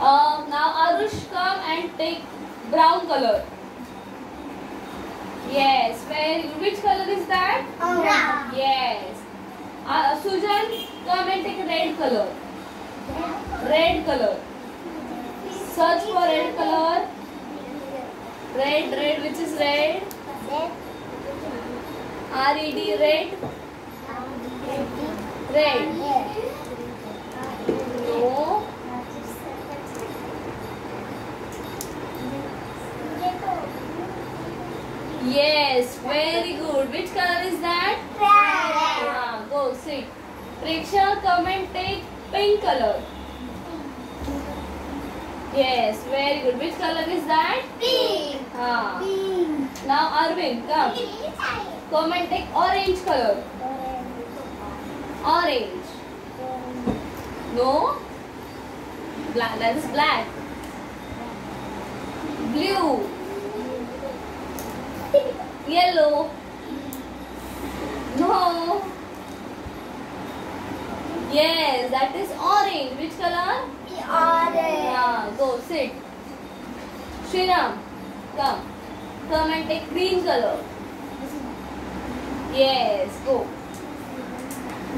Uh, now Arush come and take brown color. Yes, where which color is that? Brown. Yes. Uh, Sujan come and take red color. Red color. Search for red color. Red, red, which is red? R E D, red. Red. No. Yes, very good. Which color is that? Red. Yeah, go sit. Preksha, come and take pink color. Yes, very good. Which color is that? Pink. Ah. Pink. Now Arvind, come. Come and take orange color. Orange. No? Black. That is black. Yellow. No. Yes, that is orange. Which color? Orange. Yeah, go sit. Shriram, come. Come and take green color. Yes, go.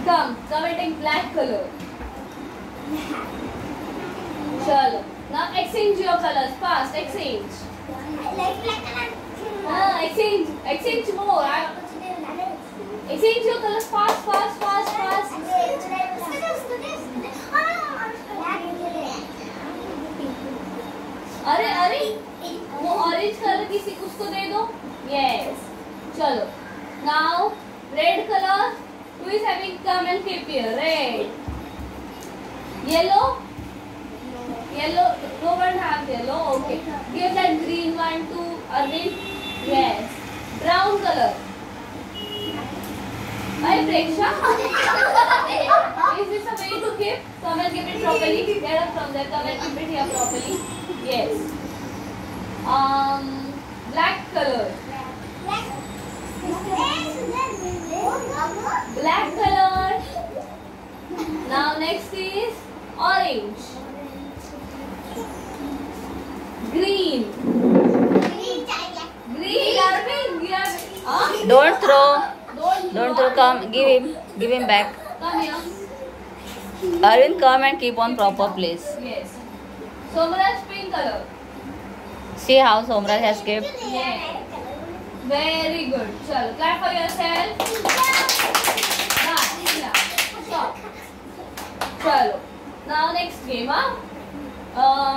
Come, come and take black color. Chalo. Now exchange your colors fast. Exchange. Ah, exchange. Exchange more. Ah, Exchange your colors fast, fast, fast, fast. अरे अरे वो orange colour किसी उसको दे दो yes चलो now red colour who is having come and keep here red yellow yellow no one have yellow okay give that green one to Arvind yes brown color Hi Preksha is this a way to keep come and keep it properly? Get up from there come and keep it here properly. Yes. Um black color. Black color. Now next is orange. Green Arvind we are huh? Don't throw. don't throw. Come, give him. Give him back. come here Arvind, come and keep on proper place. yes Somraj pink color See how Somraj has kept. yes very good chalo clap for yourself. Yeah. Stop. Chalo. Now next game, huh? Uh,